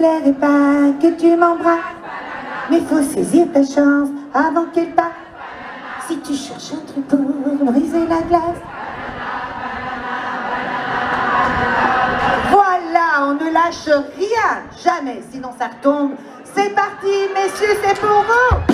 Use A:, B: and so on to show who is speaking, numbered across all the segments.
A: plairait pas que tu m'embrasses. Mais faut saisir ta chance avant qu'elle parte. Si tu cherches un truc pour briser la glace. Voilà, on ne lâche rien, jamais, sinon ça retombe. C'est parti, messieurs, c'est pour vous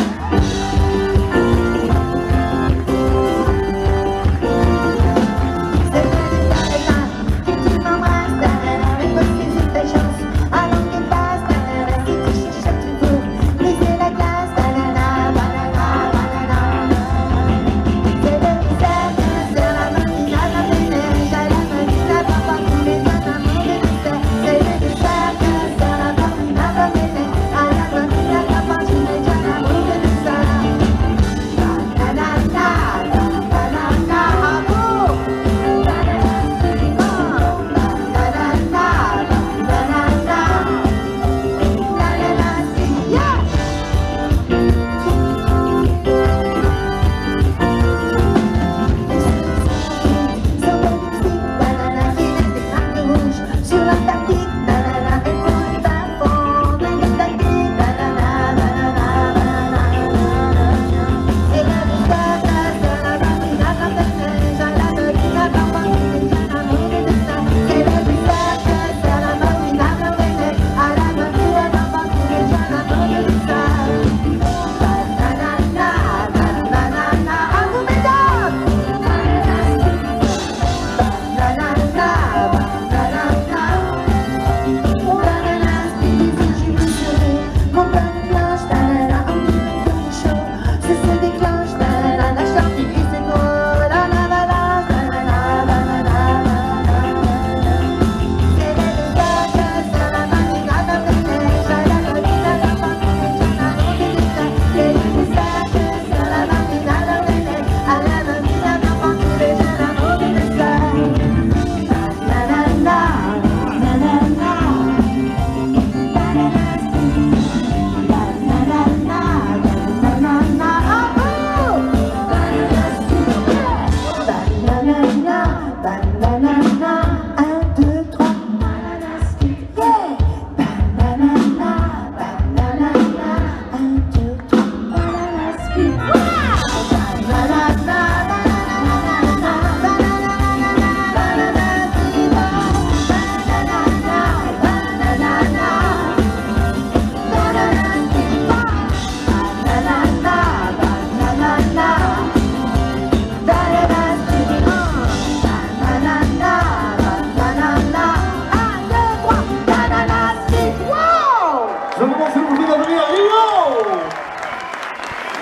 A: night.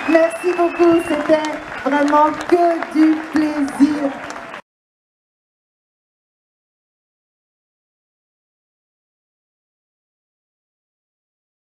A: Merci beaucoup, c'était vraiment que du plaisir.